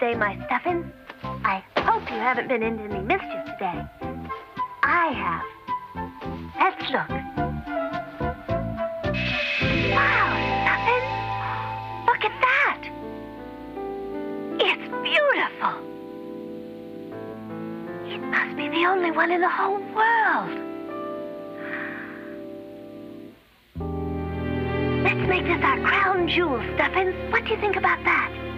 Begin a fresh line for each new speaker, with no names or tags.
day, my Stuffins. I hope you haven't been into any mischief today. I have. Let's look. Wow, Stuffins! Look at that! It's beautiful! It must be the only one in the whole world. Let's make this our crown jewel, Stuffins. What do you think about that?